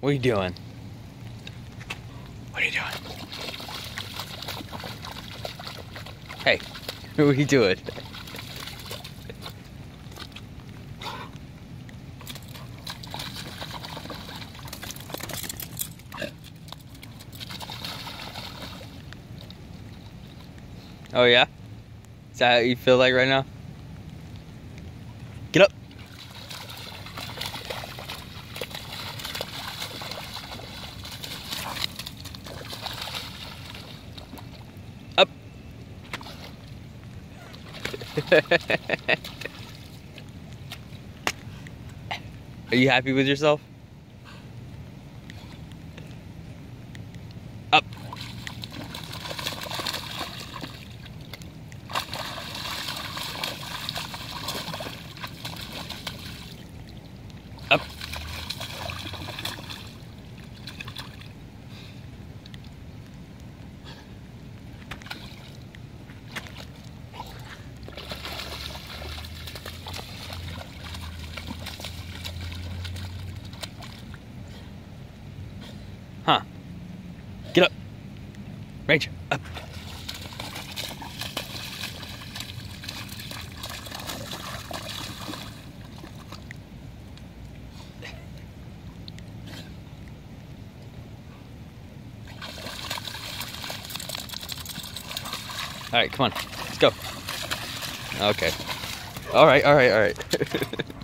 What are you doing? What are you doing? Hey, what are you doing? Oh yeah? Is that how you feel like right now? Get up. Are you happy with yourself? Up. Up. Huh. Get up. Ranger, up. All right, come on. Let's go. Okay. All right, all right, all right.